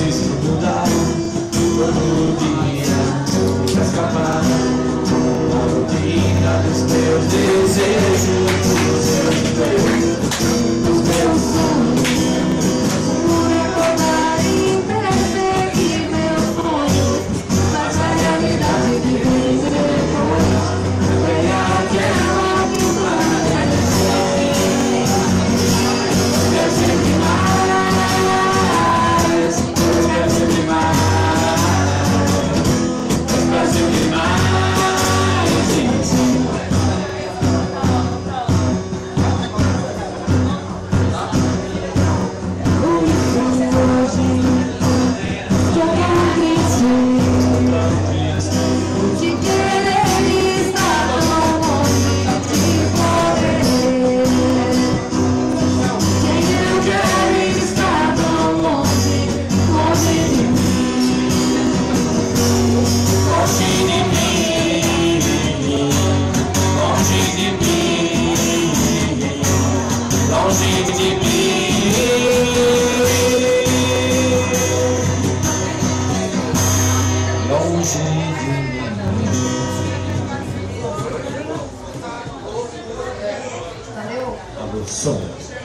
season. longe de mim. Valeu. Alô.